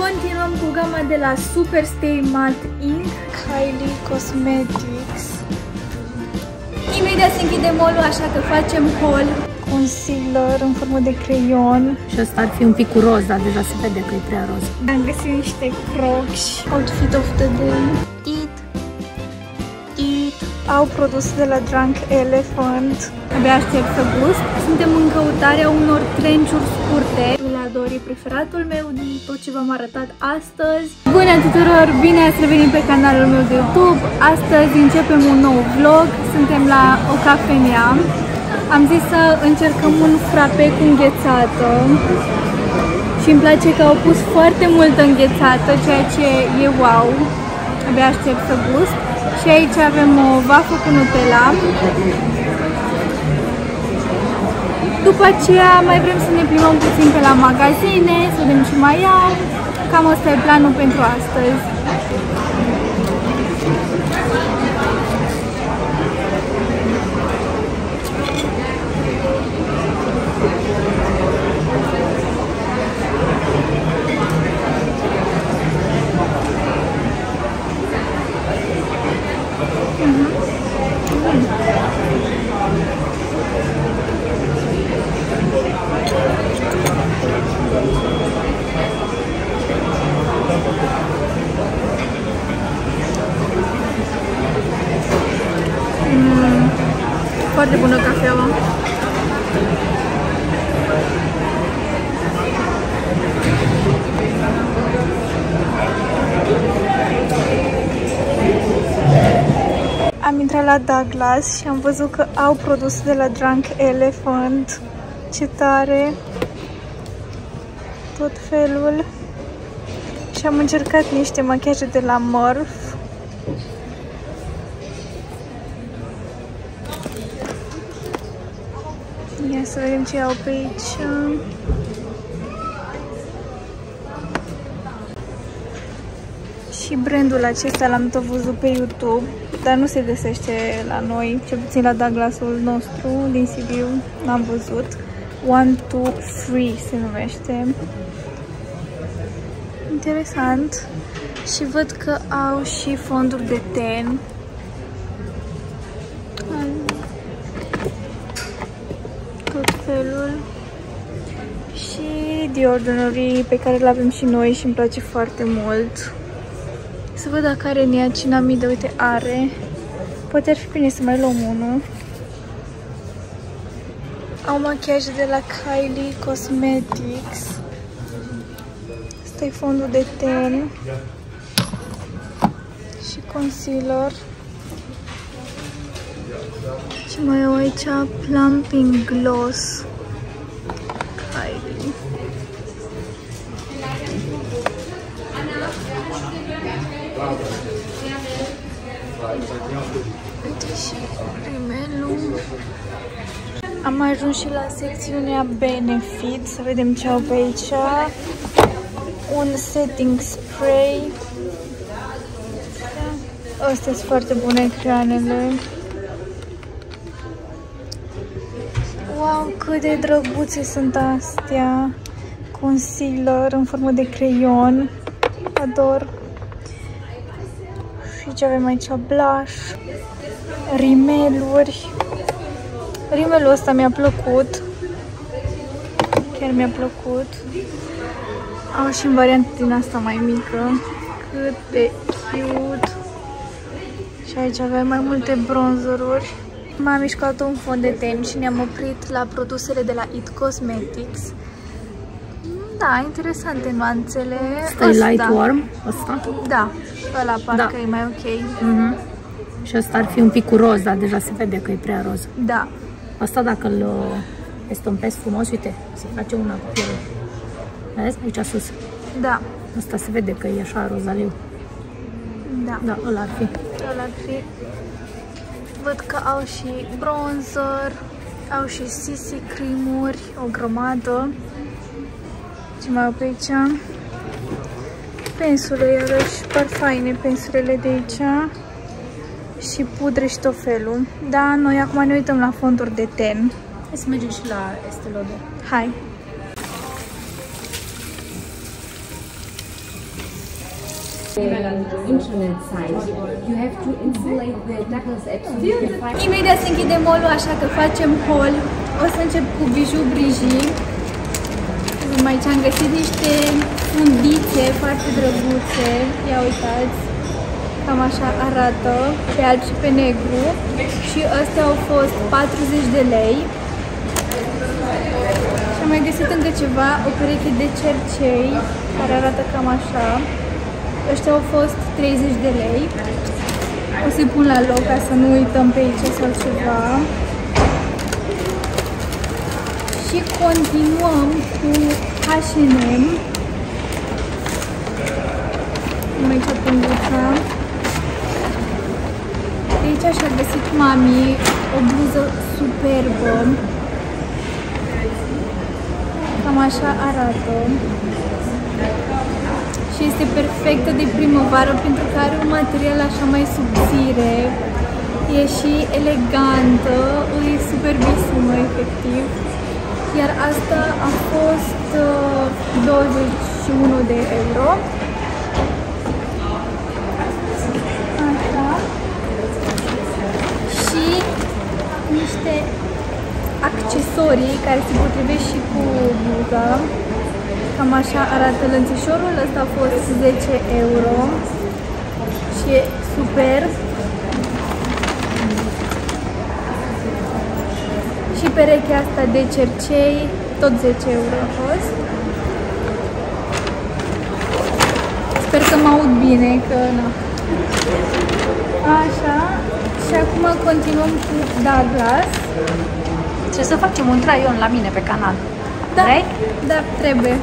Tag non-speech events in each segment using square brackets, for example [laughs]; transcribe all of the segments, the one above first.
Continuăm cu gama de la Super Stay Matte Ink Kylie Cosmetics. Imediat se închide mall așa că facem haul. Concealer în formă de creion. Și asta ar fi un pic cu roz, dar deja se vede că e prea roz. Am găsit niște crocs. Outfit of the day. It. It. Au produs de la Drunk Elephant. Abia aștept să gust. Suntem în căutarea unor trenciuri scurte. La Dori, preferatul meu din tot ce v-am arătat astăzi. Bună tuturor! Bine ați revenit pe canalul meu de YouTube. Astăzi începem un nou vlog. Suntem la o cafenea. Am zis să încercăm un frape cu înghețată. Și îmi place că au pus foarte multă înghețată, ceea ce e wow. Abia aștept să gust. Și aici avem o vafă cu Nutella. După aceea mai vrem să ne plimbăm puțin pe la magazine, să vedem ce mai iau. Cam asta e planul pentru astăzi. Foarte bună cafeaua. Am intrat la Douglas și am văzut că au produs de la Drunk Elephant. Ce tare! Tot felul. Și am încercat niște machiaje de la Morph. Ia să vedem ce au pe aici. Și brandul acesta l-am tot văzut pe YouTube, dar nu se găsește la noi, cel puțin la Douglasul nostru din Sibiu, l-am văzut. One, two, three se numește. Interesant. Și văd că au și fonduri de ten. The Ordinary pe care îl avem și noi și îmi place foarte mult. Să văd dacă are niacinamidă, uite are. Poate ar fi bine să mai luăm unul. Au machiaj de la Kylie Cosmetics. Asta e fondul de ten. Și concealer. Și mai au aici Plumping Gloss. Am ajuns și la secțiunea Benefit. Să vedem ce au pe aici. Un setting spray. Astea sunt foarte bune creanele. Wow, cât de drăguțe sunt astea. Concealer în formă de creion. Ador. Și ce avem aici? Blush. Rimeluri. Rimelul ăsta mi-a plăcut. Chiar mi-a plăcut. Au și în variantă din asta mai mică. Cât de cute. Și aici avem mai multe bronzeruri. M-am mișcat un fond de ten și ne-am oprit la produsele de la It Cosmetics. Da, interesante nuanțele. Asta e light warm, asta? Da, ăla parcă Da. e mai ok. Mhm. Și asta ar fi un pic cu roz, dar deja se vede că e prea roz. Da. Asta dacă îl uh, estompezi frumos, uite, se face una cu piele. Vezi? Aici sus. Da. Asta se vede că e așa rozaliu. Da. Da, ăla ar fi. Ăla ar fi. Văd că au și bronzer, au și CC creamuri, o grămadă. Ce mai au pe aici? Pensule, iarăși, par faine pensulele de aici. Și pudre și tot felul. Da, noi acum ne uităm la fonduri de ten. Hai să mergem și la Estée Lauder. Hai! internet site. You have to install the Douglas app so you can find Imediat se închide mall așa că facem haul. O să încep cu bijou briji. Aici am găsit niște fundițe foarte drăguțe. Ia uitați. Cam așa arată, pe alb și pe negru. Și astea au fost 40 de lei. Și am mai găsit încă ceva, o pereche de cercei, care arată cam așa. Ăștia au fost 30 de lei. O să-i pun la loc ca să nu uităm pe aici sau ceva. Și continuăm cu H&M. Aici punguța. De aici și-a găsit mami o bluză superbă. Cam așa arată. Și este perfectă de primăvară pentru că are un material așa mai subțire. E și elegantă, e superbissimă efectiv. Iar asta a fost uh, 21 de euro. Așa. Și niște accesorii care se potrivesc și cu bluza. Cam așa arată lănțișorul. Ăsta a fost 10 euro și e super. Și perechea asta de cercei, tot 10 euro a fost. Sper că mă aud bine, că nu. Așa. Și acum continuăm cu Douglas. Trebuie să facem un traion la mine pe canal. Da, Vrei? da, trebuie.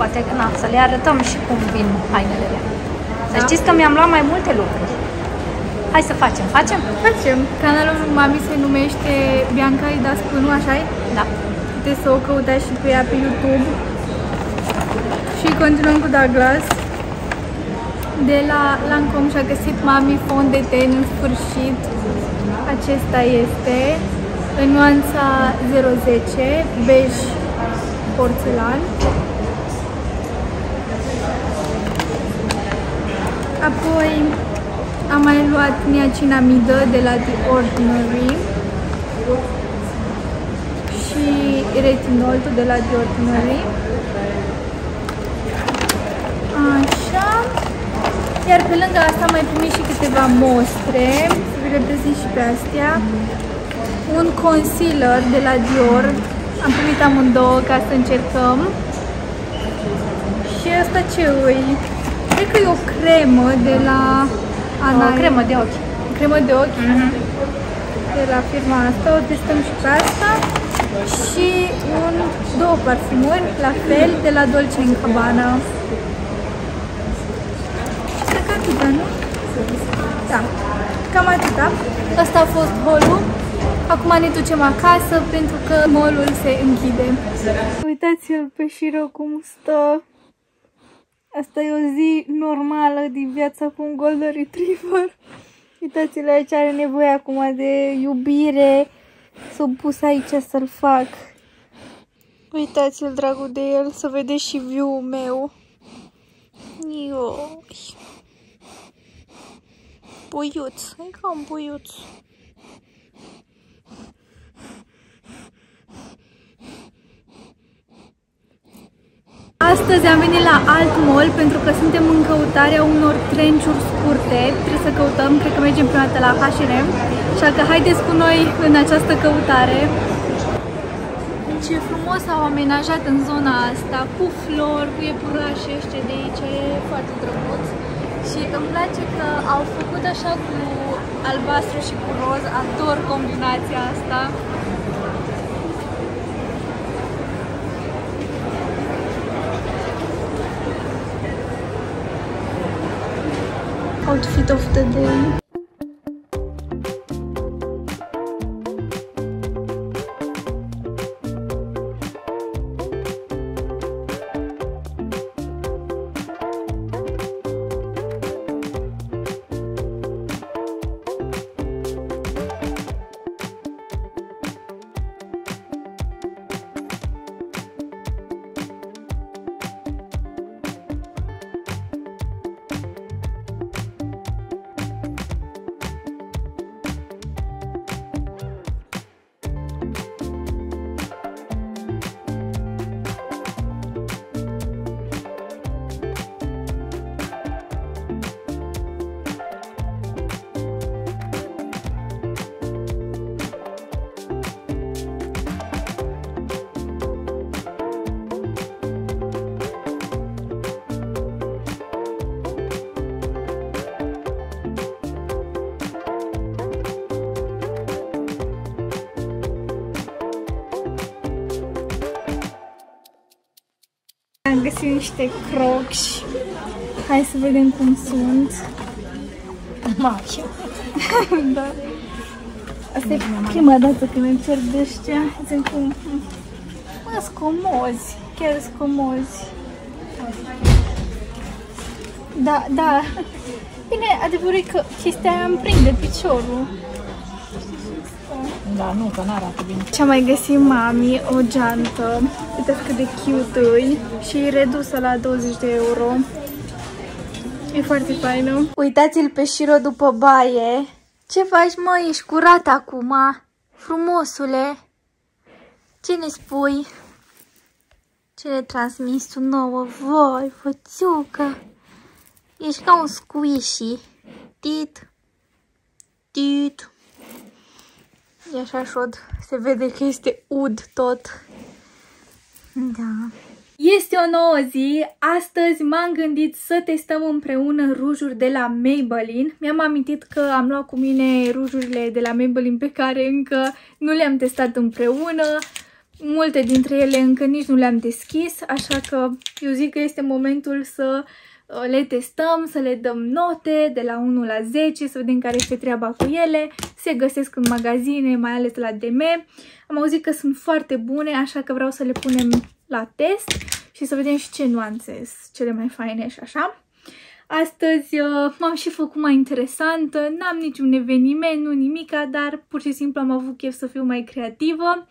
Poate că na, să le arătăm și cum vin hainele alea. Să Da. știți că mi-am luat mai multe lucruri. Hai să facem, facem? Facem. Canalul mami se numește Bianca Ida Spânu, așa -i? Da. Puteți să o căutați și pe ea pe YouTube. Și continuăm cu Douglas. De la Lancome și-a găsit mami fond de ten în sfârșit. Acesta este în nuanța 010, bej porțelan. Apoi am mai luat niacinamidă de la The Ordinary și retinol tot de la The Ordinary. Așa. Iar pe lângă asta am mai primit și câteva mostre, să vi le prezint și pe astea. Un concealer de la Dior, am primit amândouă ca să încercăm. Și asta ce îi? Cred că e o cremă de la Ana. O cremă de ochi. cremă de ochi de la firma asta, o testăm și pe asta și un, două parfumuri, la fel, de la Dolce Gabbana. Și cred că atâta, nu? Da, cam atâta. Asta a fost haul Acum ne ducem acasă pentru că mall se închide. Uitați-l pe Shiro cum stă. Asta e o zi normală din viața cu un Golden Retriever. Uitați-l aici, are nevoie acum de iubire. S-a pus aici să-l fac. Uitați-l, dragul de el, să vedeți și view-ul meu. Ioși. Puiuț, e ca un puiuț. Astăzi am venit la alt mall pentru că suntem în căutarea unor trenciuri scurte. Trebuie să căutăm, cred că mergem prima dată la H&M. Așa că haideți cu noi în această căutare. Ce frumos au amenajat în zona asta, cu flori, cu iepurașe ăștia de aici, e foarte drăguț. Și îmi place că au făcut așa cu albastru și cu roz, ador combinația asta. outfit of the day. Am găsit niște crocs. Hai să vedem cum sunt. Mari. [laughs] da. Asta e prima dată când încerc de ăștia. Zic cum... Mă, scomozi. Chiar scomozi. Da, da. Bine, adevărul e că chestia aia îmi prinde piciorul. Da, nu, că n-arată bine. Ce-a mai găsit mami? O geantă. Uite cât de cute -i. și e redusă la 20 de euro. E foarte faină. Uitați-l pe Shiro după baie. Ce faci, mă? Ești curat acum? Frumosule. Ce ne spui? Ce ne transmis tu nouă? Voi, fățucă. Ești ca un squishy. Tit. Tit. E așa șod. Se vede că este ud tot. Da. Este o nouă zi. Astăzi m-am gândit să testăm împreună rujuri de la Maybelline. Mi-am amintit că am luat cu mine rujurile de la Maybelline pe care încă nu le-am testat împreună. Multe dintre ele încă nici nu le-am deschis, așa că eu zic că este momentul să uh, le testăm, să le dăm note de la 1 la 10, să vedem care este treaba cu ele. Se găsesc în magazine, mai ales la DM. Am auzit că sunt foarte bune, așa că vreau să le punem la test și să vedem și ce nuanțe sunt cele mai faine și așa. Astăzi uh, m-am și făcut mai interesantă, n-am niciun eveniment, nu nimica, dar pur și simplu am avut chef să fiu mai creativă.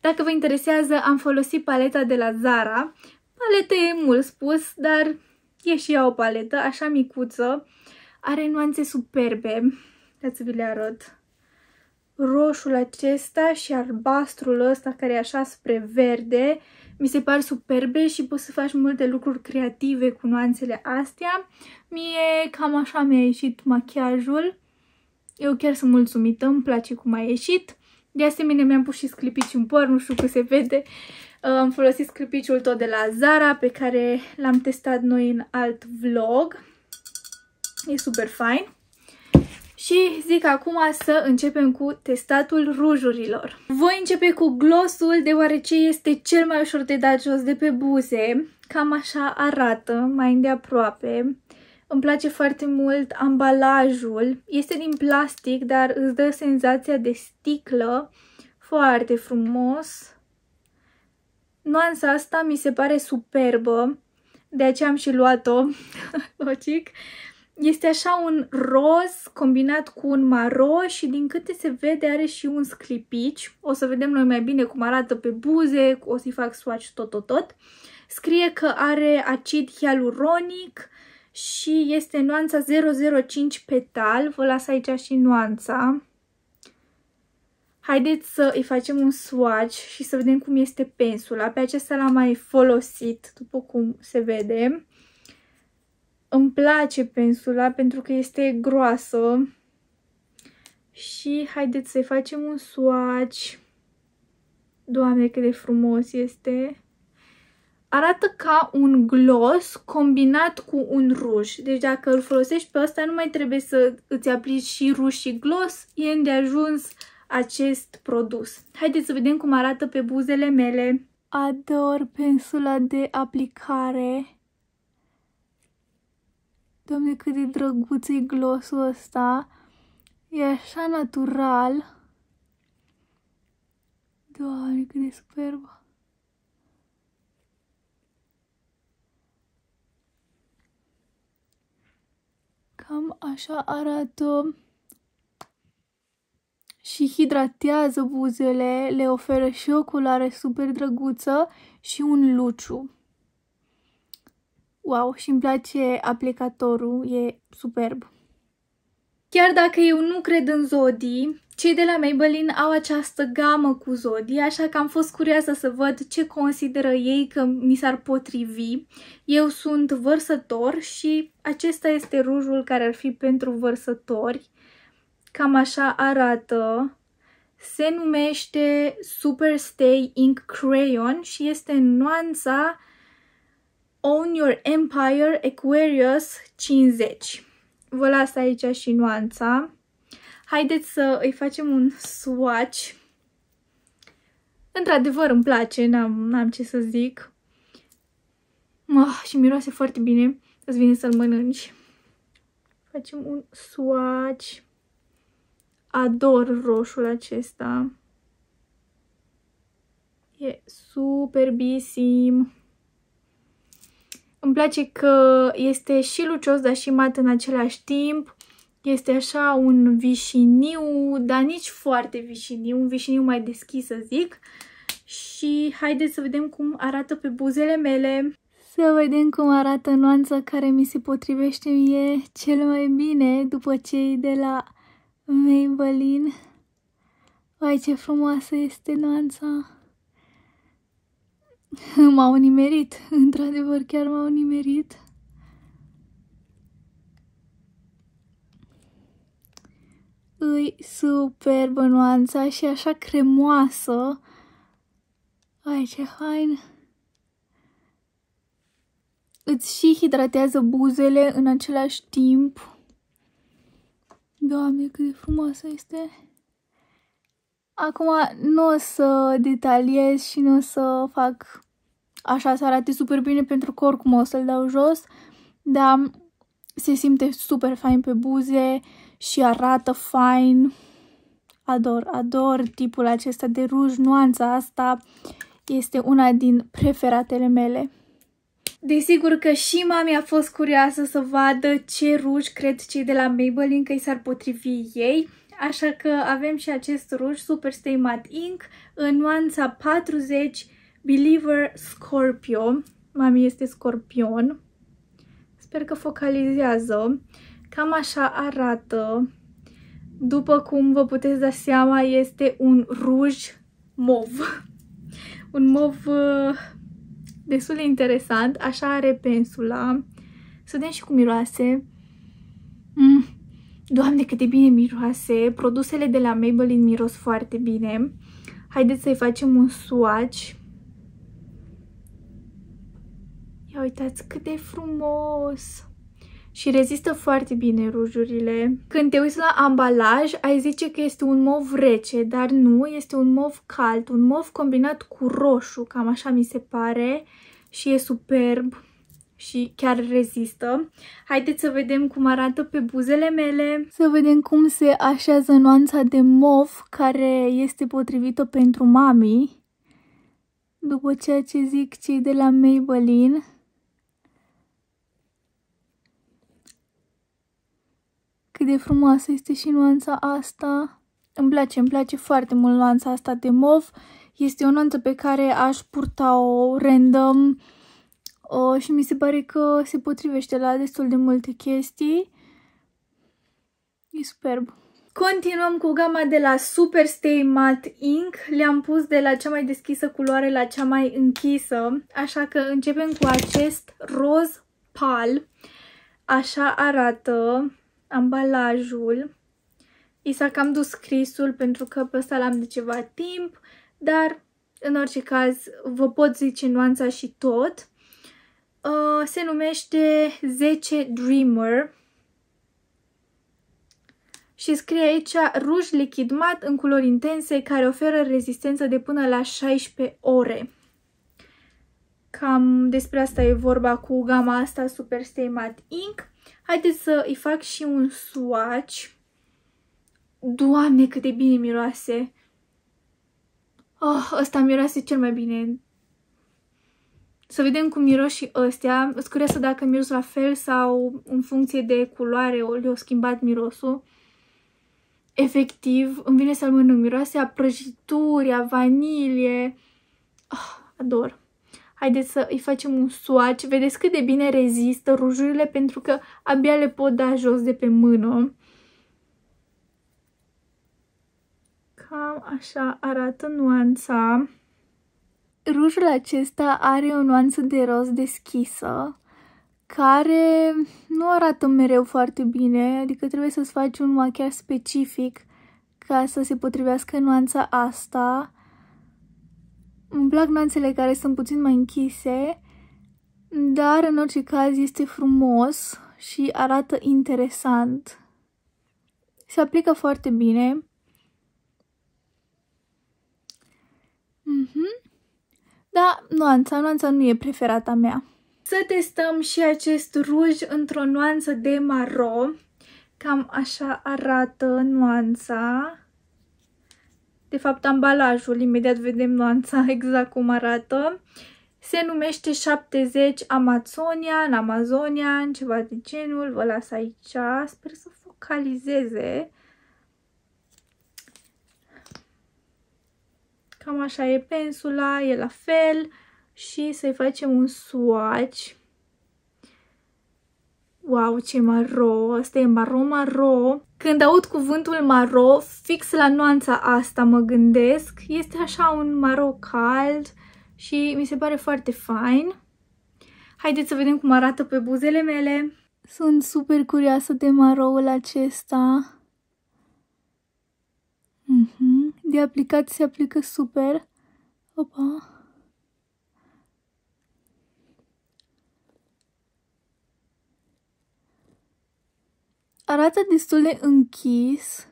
Dacă vă interesează, am folosit paleta de la Zara. Paleta e mult spus, dar e și ea o paletă, așa micuță. Are nuanțe superbe. Dați să vi le arăt. Roșul acesta și albastrul ăsta care e așa spre verde mi se par superbe și poți să faci multe lucruri creative cu nuanțele astea. Mie cam așa mi-a ieșit machiajul. Eu chiar sunt mulțumită, îmi place cum a ieșit. De asemenea, mi-am pus și sclipici în păr, nu știu că se vede. Uh, am folosit sclipiciul tot de la Zara, pe care l-am testat noi în alt vlog. E super fain. Și zic acum să începem cu testatul rujurilor. Voi începe cu glossul, deoarece este cel mai ușor de dat jos de pe buze. Cam așa arată, mai îndeaproape. Îmi place foarte mult ambalajul. Este din plastic, dar îți dă senzația de sticlă. Foarte frumos. Nuanța asta mi se pare superbă. De aceea am și luat-o, [laughs] logic. Este așa un roz combinat cu un maro și din câte se vede are și un sclipici. O să vedem noi mai bine cum arată pe buze, o să-i fac swatch tot, tot, tot. Scrie că are acid hialuronic, și este nuanța 005 petal. Vă las aici și nuanța. Haideți să îi facem un swatch și să vedem cum este pensula. Pe acesta l-am mai folosit, după cum se vede. Îmi place pensula pentru că este groasă. Și haideți să-i facem un swatch. Doamne, cât de frumos este! arată ca un gloss combinat cu un ruj. Deci dacă îl folosești pe ăsta, nu mai trebuie să îți aplici și ruj și gloss, e îndeajuns acest produs. Haideți să vedem cum arată pe buzele mele. Ador pensula de aplicare. Doamne, cât de drăguț e glossul ăsta. E așa natural. Doamne, cât de superbă. Cam așa arată și hidratează buzele, le oferă și o culoare super drăguță și un luciu. Wow, și îmi place aplicatorul, e superb. Chiar dacă eu nu cred în zodii, cei de la Maybelline au această gamă cu zodii, așa că am fost curioasă să văd ce consideră ei că mi s-ar potrivi. Eu sunt vărsător și acesta este rujul care ar fi pentru vărsători. Cam așa arată. Se numește Super Stay Ink Crayon și este nuanța Own Your Empire Aquarius 50. Vă las aici și nuanța. Haideți să îi facem un swatch. Într-adevăr îmi place, n-am ce să zic. Oh, și miroase foarte bine. Îți vine să-l mănânci. Facem un swatch. Ador roșul acesta. E superbisim. Îmi place că este și lucios, dar și mat în același timp. Este așa un vișiniu, dar nici foarte vișiniu, un vișiniu mai deschis să zic. Și haideți să vedem cum arată pe buzele mele. Să vedem cum arată nuanța care mi se potrivește mie cel mai bine după cei de la Maybelline. Vai, ce frumoasă este nuanța! [laughs] M-au nimerit, [laughs] într-adevăr chiar m-au nimerit. Îi superbă nuanța și așa cremoasă. Ai, ce hain! Îți și hidratează buzele în același timp. Doamne, cât de frumoasă este! Acum nu o să detaliez și nu o să fac așa să arate super bine pentru că oricum o să-l dau jos, dar se simte super fain pe buze și arată fain. Ador, ador tipul acesta de ruj, nuanța asta este una din preferatele mele. Desigur că și mami a fost curioasă să vadă ce ruj cred cei de la Maybelline că i s-ar potrivi ei. Așa că avem și acest ruj Super Stay Matte Ink în nuanța 40 Believer Scorpio. Mami este scorpion. Sper că focalizează. Cam așa arată. După cum vă puteți da seama, este un ruj mov. Un mov uh, destul de interesant. Așa are pensula. Să vedem și cum miroase. Mm. Doamne, cât de bine miroase! Produsele de la Maybelline miros foarte bine. Haideți să-i facem un swatch. Ia uitați cât de frumos! Și rezistă foarte bine rujurile. Când te uiți la ambalaj, ai zice că este un mov rece, dar nu, este un mov cald, un mov combinat cu roșu, cam așa mi se pare și e superb și chiar rezistă. Haideți să vedem cum arată pe buzele mele, să vedem cum se așează nuanța de mov care este potrivită pentru mami. După ceea ce zic cei de la Maybelline. Cât de frumoasă este și nuanța asta. Îmi place, îmi place foarte mult nuanța asta de mov. Este o nuanță pe care aș purta-o random uh, și mi se pare că se potrivește la destul de multe chestii. E superb. Continuăm cu gama de la Super Stay Matte Ink. Le-am pus de la cea mai deschisă culoare la cea mai închisă, așa că începem cu acest roz pal. Așa arată ambalajul. I s-a cam dus scrisul pentru că pe ăsta l-am de ceva timp, dar în orice caz vă pot zice nuanța și tot. Uh, se numește 10 Dreamer și scrie aici ruj lichid mat în culori intense care oferă rezistență de până la 16 ore. Cam despre asta e vorba cu gama asta Super Stay Matte Ink. Haideți să îi fac și un swatch. Doamne, cât de bine miroase! Oh, ăsta miroase cel mai bine să vedem cum miros și ăstea. Îți curioasă dacă miros la fel sau în funcție de culoare le-au schimbat mirosul. Efectiv, îmi vine să-l mănânc. Miroase a prăjituri, a vanilie. Oh, ador. Haideți să îi facem un swatch. Vedeți cât de bine rezistă rujurile pentru că abia le pot da jos de pe mână. Cam așa arată nuanța. Rujul acesta are o nuanță de roz deschisă, care nu arată mereu foarte bine, adică trebuie să-ți faci un machiaj specific ca să se potrivească nuanța asta. Îmi plac nuanțele care sunt puțin mai închise, dar în orice caz este frumos și arată interesant. Se aplică foarte bine. Mhm. Da, nuanța, nuanța nu e preferata mea. Să testăm și acest ruj într-o nuanță de maro. Cam așa arată nuanța. De fapt, ambalajul, imediat vedem nuanța [laughs] exact cum arată. Se numește 70 Amazonia, în Amazonia, în ceva de genul. Vă las aici. Sper să focalizeze. Cam așa e pensula, e la fel. Și să-i facem un swatch. Wow, ce maro! Asta e maro-maro. Când aud cuvântul maro, fix la nuanța asta mă gândesc. Este așa un maro cald și mi se pare foarte fain. Haideți să vedem cum arată pe buzele mele. Sunt super curioasă de maroul acesta. Mm -hmm. De aplicat se aplică super. Opa. Arată destul de închis,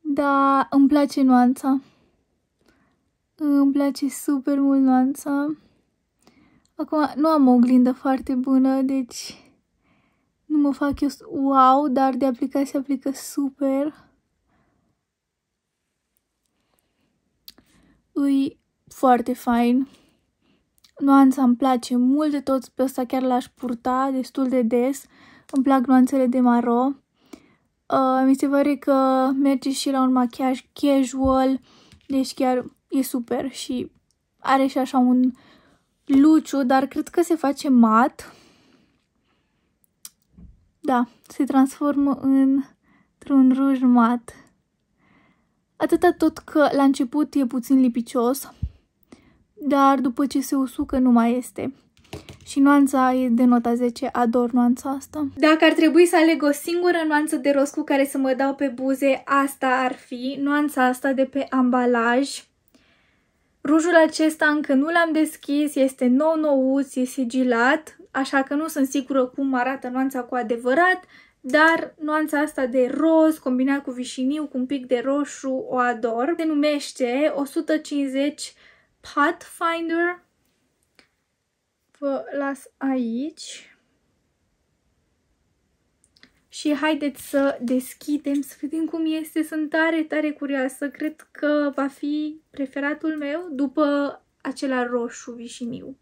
dar îmi place nuanța. Îmi place super mult nuanța. Acum nu am o oglindă foarte bună, deci nu mă fac eu wow, dar de aplicat se aplică super. Îi foarte fain. Nuanța îmi place mult de tot, pe ăsta chiar l-aș purta destul de des. Îmi plac nuanțele de maro. Uh, mi se pare că merge și la un machiaj casual, deci chiar e super și are și așa un luciu, dar cred că se face mat. Da, se transformă într-un ruj mat. Atâta tot că la început e puțin lipicios, dar după ce se usucă nu mai este. Și nuanța e de nota 10, ador nuanța asta. Dacă ar trebui să aleg o singură nuanță de roz cu care să mă dau pe buze, asta ar fi nuanța asta de pe ambalaj. Rujul acesta încă nu l-am deschis, este nou nouț, e sigilat, așa că nu sunt sigură cum arată nuanța cu adevărat, dar nuanța asta de roz combinat cu vișiniu, cu un pic de roșu, o ador. Se numește 150 Pathfinder vă las aici. Și haideți să deschidem, să vedem cum este. Sunt tare, tare curioasă. Cred că va fi preferatul meu după acela roșu vișiniu.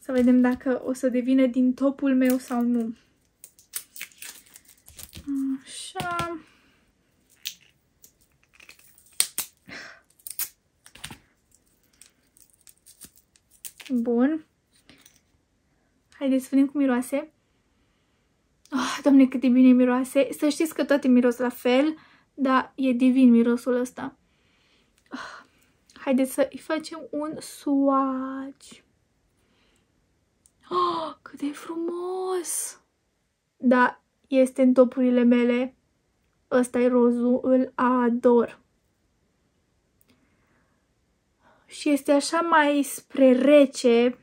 Să vedem dacă o să devină din topul meu sau nu. Așa. Bun. Haideți să vedem cum miroase. Oh, doamne, cât de bine miroase. Să știți că toate miros la fel, dar e divin mirosul ăsta. Oh, haideți să îi facem un swatch. Oh, cât de frumos! Da, este în topurile mele. Ăsta e rozul, îl ador și este așa mai spre rece.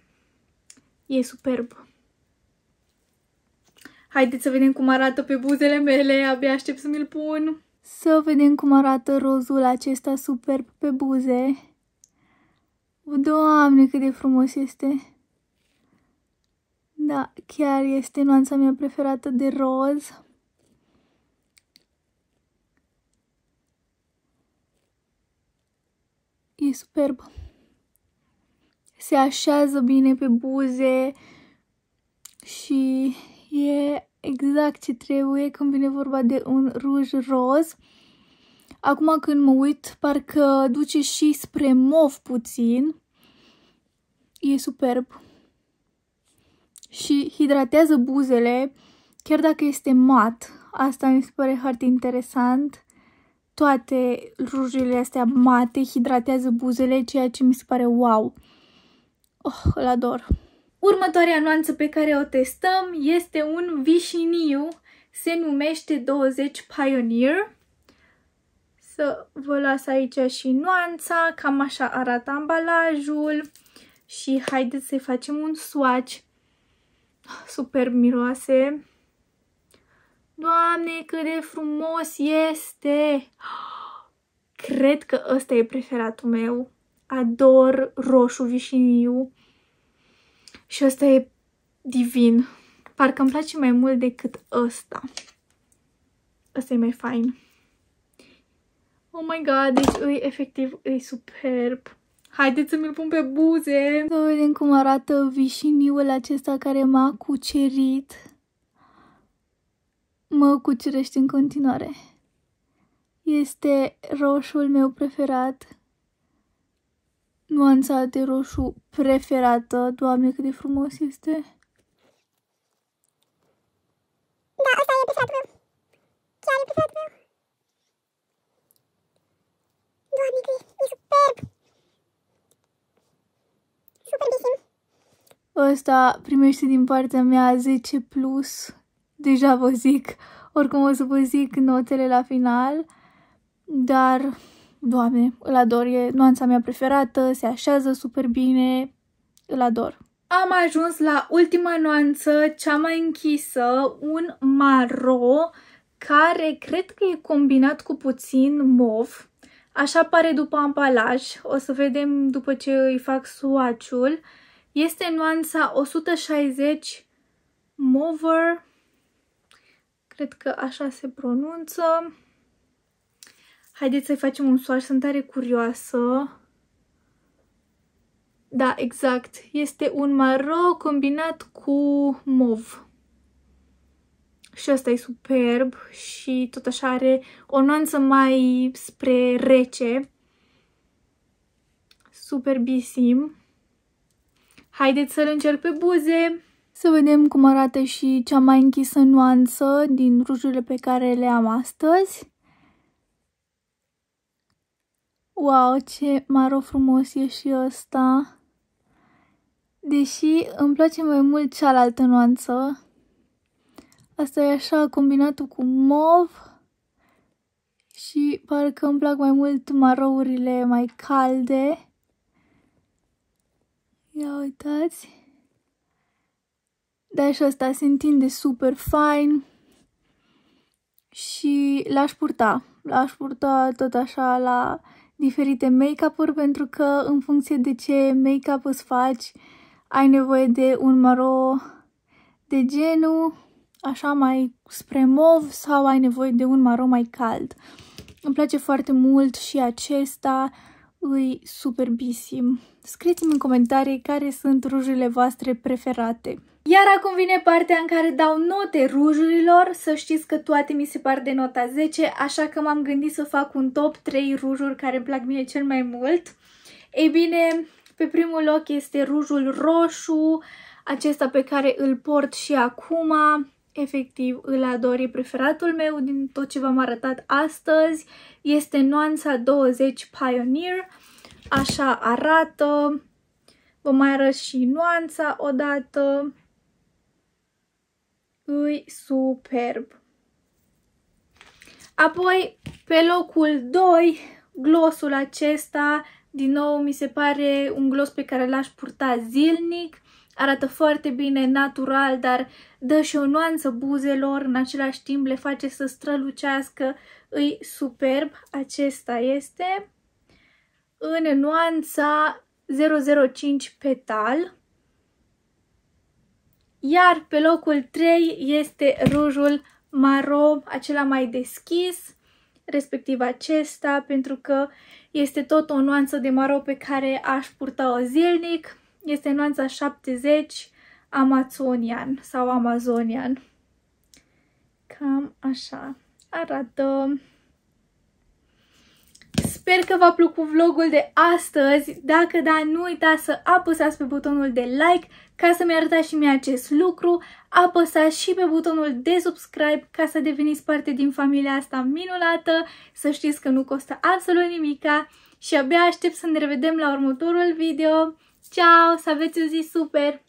E superb. Haideți să vedem cum arată pe buzele mele, abia aștept să mi-l pun. Să vedem cum arată rozul acesta superb pe buze. Doamne, cât de frumos este! Da, chiar este nuanța mea preferată de roz. E superb. Se așează bine pe buze și e exact ce trebuie când vine vorba de un ruj roz. Acum când mă uit, parcă duce și spre mov puțin. E superb. Și hidratează buzele, chiar dacă este mat. Asta mi se pare foarte interesant toate rujurile astea mate hidratează buzele, ceea ce mi se pare wow. Oh, îl ador. Următoarea nuanță pe care o testăm este un vișiniu, se numește 20 Pioneer. Să vă las aici și nuanța, cam așa arată ambalajul și haideți să-i facem un swatch. Super miroase. Doamne, cât de frumos este! Cred că ăsta e preferatul meu. Ador roșu vișiniu. Și ăsta e divin. Parcă îmi place mai mult decât ăsta. Ăsta e mai fain. Oh my god, deci îi efectiv, îi superb. Haideți să mi-l pun pe buze. Să vedem cum arată vișiniul acesta care m-a cucerit. Mă cucerește în continuare. Este roșul meu preferat. Nuanța de roșu preferată. Doamne, cât de frumos este. Da, ăsta e preferatul meu. Chiar e preferatul meu. Doamne, că e, e superb. Superbisim. Ăsta primește din partea mea 10 plus. Deja vă zic. Oricum o să vă zic notele la final. Dar, doamne, îl ador. E nuanța mea preferată, se așează super bine. Îl ador. Am ajuns la ultima nuanță, cea mai închisă, un maro, care cred că e combinat cu puțin mov. Așa pare după ambalaj, o să vedem după ce îi fac swatch-ul. Este nuanța 160 Mover, cred că așa se pronunță. Haideți să-i facem un swatch, sunt tare curioasă. Da, exact. Este un maro combinat cu mov. Și ăsta e superb și tot așa are o nuanță mai spre rece. Superbisim. Haideți să-l încerc pe buze. Să vedem cum arată și cea mai închisă nuanță din rujurile pe care le am astăzi. Wow, ce maro frumos e și ăsta! Deși îmi place mai mult cealaltă nuanță. Asta e așa combinatul cu mov. Și parcă îmi plac mai mult marourile mai calde. Ia uitați. Dar și ăsta se întinde super fain. Și l-aș purta. L-aș purta tot așa la diferite make-up-uri pentru că în funcție de ce make-up îți faci, ai nevoie de un maro de genul așa mai spre mov sau ai nevoie de un maro mai cald. Îmi place foarte mult și acesta, îi superbisim. Scrieți-mi în comentarii care sunt rujele voastre preferate. Iar acum vine partea în care dau note rujurilor, să știți că toate mi se par de nota 10, așa că m-am gândit să fac un top 3 rujuri care îmi plac mie cel mai mult. Ei bine, pe primul loc este rujul roșu, acesta pe care îl port și acum, efectiv îl ador, e preferatul meu din tot ce v-am arătat astăzi, este nuanța 20 Pioneer, așa arată, vă mai arăt și nuanța odată, îi superb. Apoi, pe locul 2, glosul acesta, din nou mi se pare un glos pe care l-aș purta zilnic, arată foarte bine, natural, dar dă și o nuanță buzelor, în același timp le face să strălucească, îi superb, acesta este în nuanța 005 petal, iar pe locul 3 este rujul maro, acela mai deschis, respectiv acesta, pentru că este tot o nuanță de maro pe care aș purta-o zilnic. Este nuanța 70 Amazonian sau Amazonian. Cam așa arată. Sper că v-a plăcut vlogul de astăzi. Dacă da, nu uitați să apăsați pe butonul de like ca să-mi arătați și mie acest lucru. Apăsați și pe butonul de subscribe ca să deveniți parte din familia asta minunată. Să știți că nu costă absolut nimica și abia aștept să ne revedem la următorul video. Ciao, să aveți o zi super!